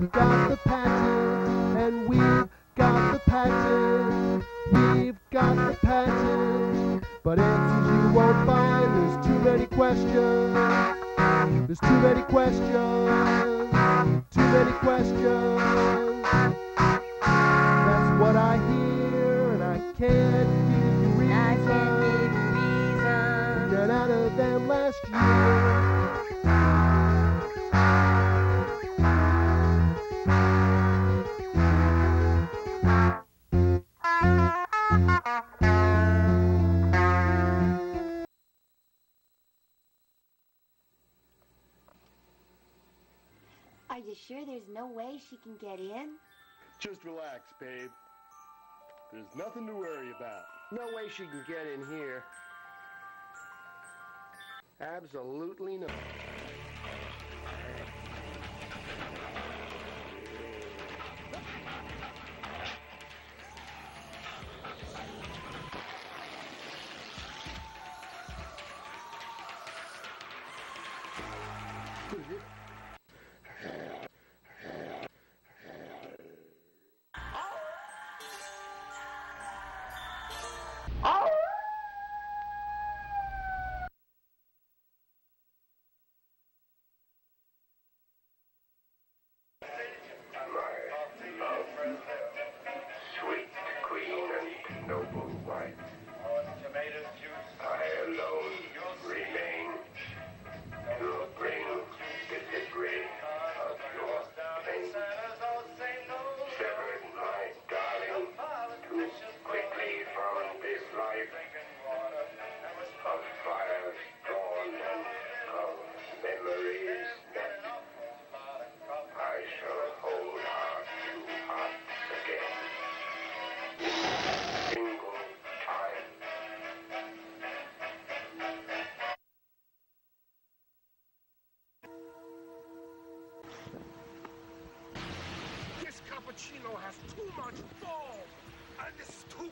We've got the patent, and we've got the patent. We've got the patent, but answers you won't find. There's too many questions. There's too many questions. You sure there's no way she can get in? Just relax, babe. There's nothing to worry about. No way she can get in here. Absolutely no. Cappuccino has too much foam. And this is 2%,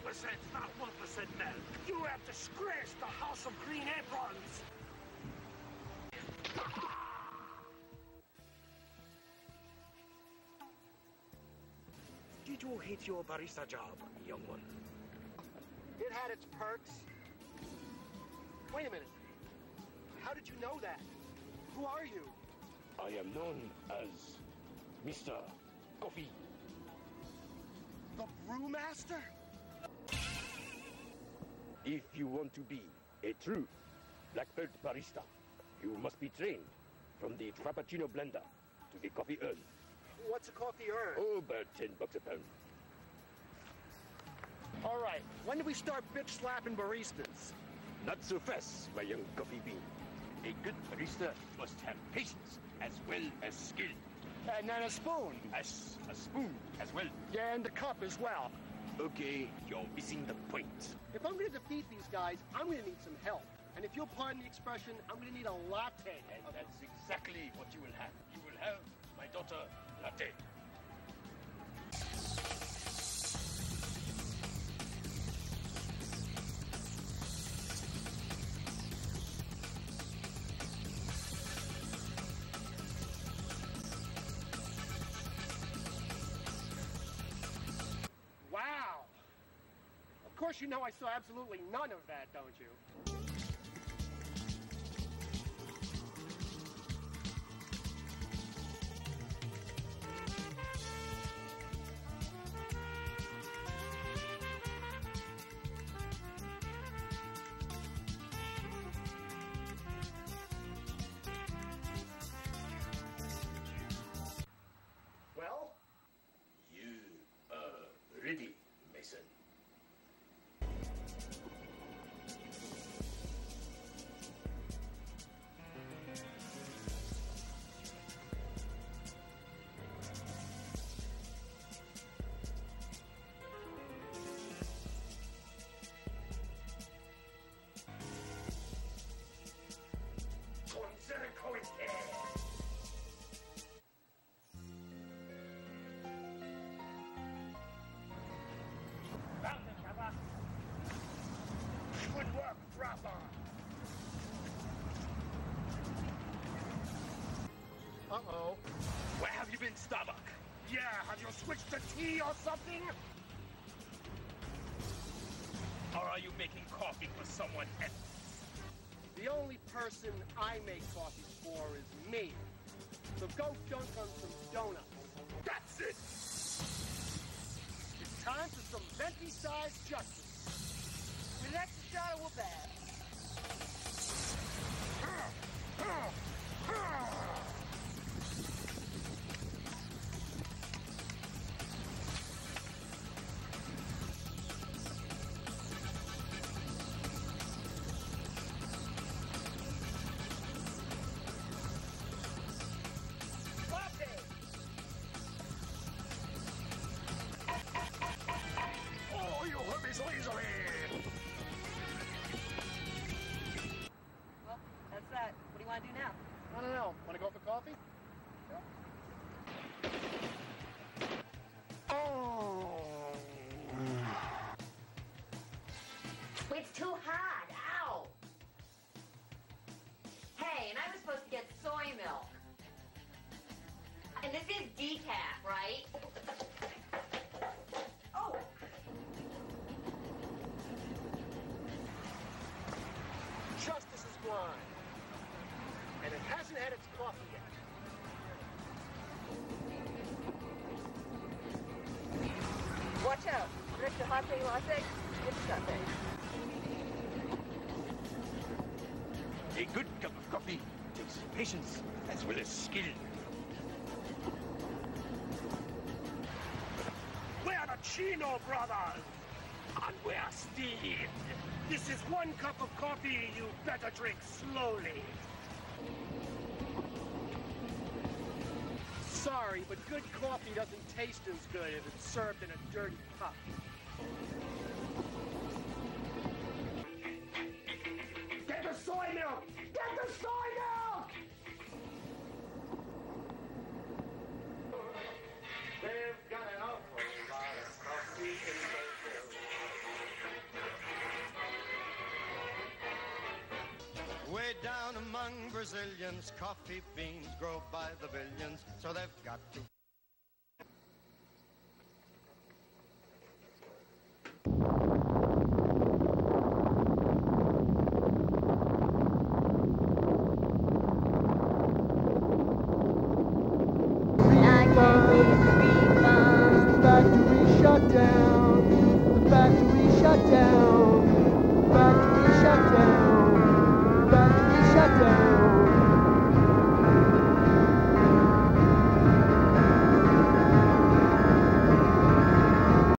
not 1% milk. You have disgraced the House of Green Aprons. Did you hate your barista job, young one? It had its perks. Wait a minute. How did you know that? Who are you? I am known as Mr. Coffee. The brewmaster? If you want to be a true black belt barista, you must be trained from the Frappuccino blender to the coffee urn. What's a coffee urn? Oh, about 10 bucks a pound. All right. When do we start bitch slapping baristas? Not so fast, my young coffee bean. A good barista must have patience as well as skill. Uh, and then a spoon. As a spoon as well. Yeah, and the cup as well. Okay, you're missing the point. If I'm going to defeat these guys, I'm going to need some help. And if you'll pardon the expression, I'm going to need a latte. And that's exactly what you will have. You will have my daughter, Latte. Course, you know I saw absolutely none of that, don't you? Been, Starbuck? Yeah, have you switched to tea or something? Or are you making coffee for someone else? The only person I make coffee for is me. So go dunk on some donuts. That's it! It's time for some venti-sized justice. With extra shot of whoop is decaf, right? Oh. Justice is blind. And it hasn't had its coffee yet. Watch out. Next to hot thing latte, it's Sunday. A good cup of coffee takes patience as well as skill. Ccino brothers, and we're steamed. This is one cup of coffee you better drink slowly. Sorry, but good coffee doesn't taste as good if it's served in a dirty cup. Get the soy milk! Down among Brazilians, coffee beans grow by the billions, so they've got to. Factory shut down. The factory shut down.